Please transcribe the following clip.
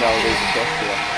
know there's a.